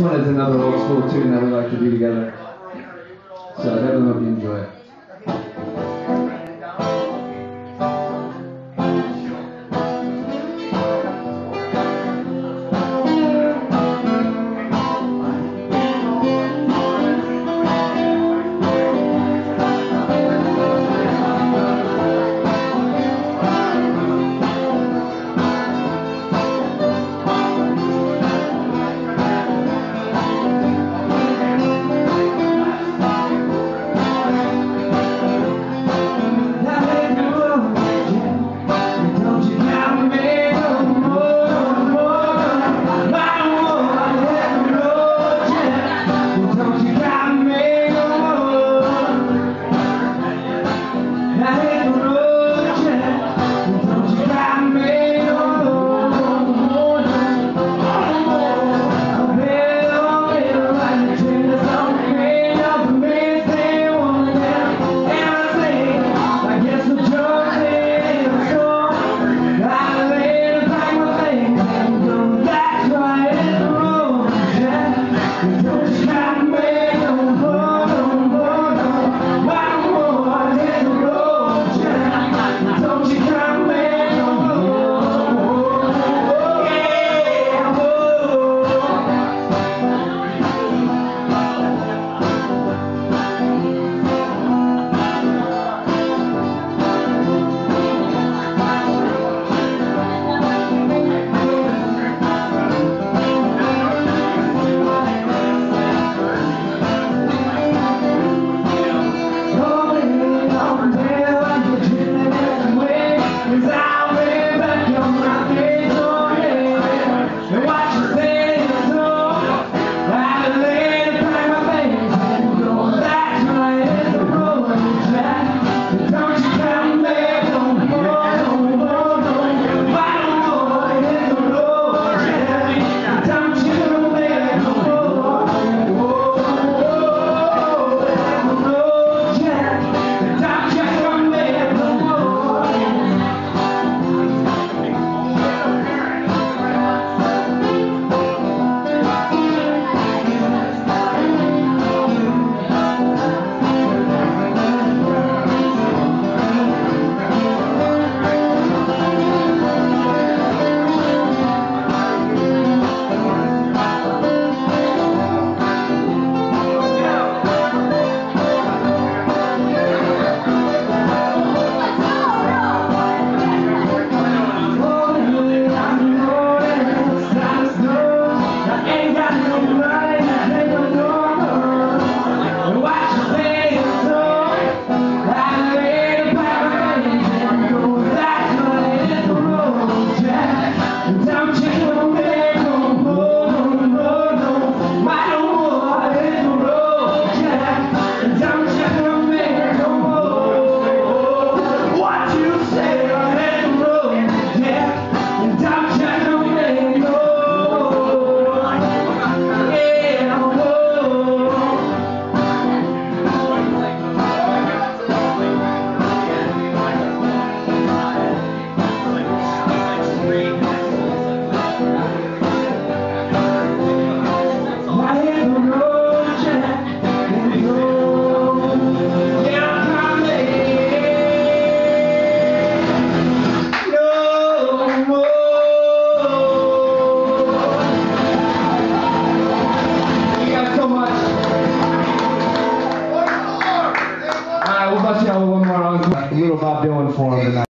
This one is another old school tune that we like to do together. So I definitely hope you enjoy it. Little Bob Dylan for him tonight.